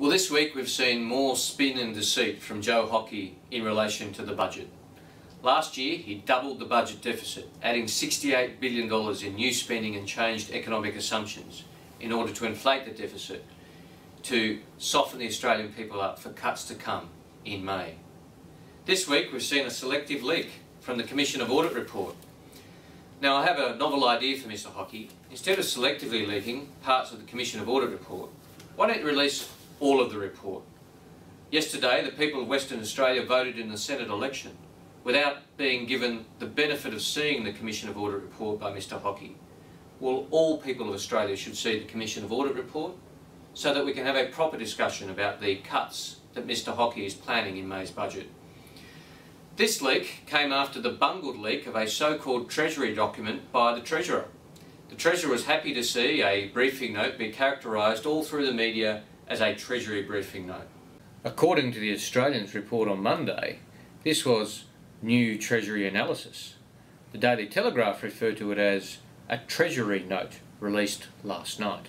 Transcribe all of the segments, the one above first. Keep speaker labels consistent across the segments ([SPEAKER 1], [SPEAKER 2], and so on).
[SPEAKER 1] Well, this week we've seen more spin and deceit from Joe Hockey in relation to the budget. Last year, he doubled the budget deficit, adding $68 billion in new spending and changed economic assumptions in order to inflate the deficit to soften the Australian people up for cuts to come in May. This week, we've seen a selective leak from the Commission of Audit report. Now, I have a novel idea for Mr Hockey. Instead of selectively leaking parts of the Commission of Audit report, why don't you release all of the report? Yesterday, the people of Western Australia voted in the Senate election without being given the benefit of seeing the Commission of Audit report by Mr Hockey. Well, all people of Australia should see the Commission of Audit report so that we can have a proper discussion about the cuts that Mr Hockey is planning in May's budget. This leak came after the bungled leak of a so-called Treasury document by the Treasurer. The Treasurer was happy to see a briefing note be characterised all through the media as a Treasury briefing note. According to the Australian's report on Monday, this was new Treasury analysis. The Daily Telegraph referred to it as a Treasury note released last night.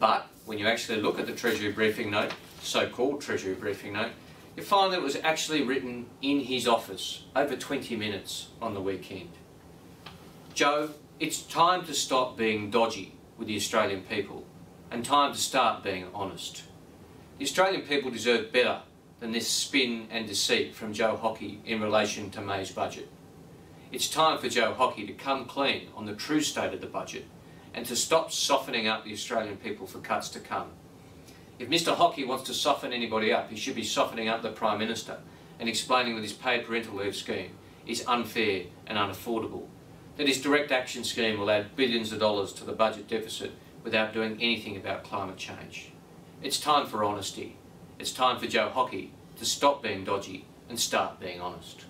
[SPEAKER 1] But when you actually look at the Treasury briefing note, so-called Treasury briefing note, you find that it was actually written in his office over 20 minutes on the weekend. Joe, it's time to stop being dodgy with the Australian people and time to start being honest. The Australian people deserve better than this spin and deceit from Joe Hockey in relation to May's budget. It's time for Joe Hockey to come clean on the true state of the budget and to stop softening up the Australian people for cuts to come. If Mr Hockey wants to soften anybody up, he should be softening up the Prime Minister and explaining that his paid parental leave scheme is unfair and unaffordable, that his direct action scheme will add billions of dollars to the budget deficit without doing anything about climate change. It's time for honesty. It's time for Joe Hockey to stop being dodgy and start being honest.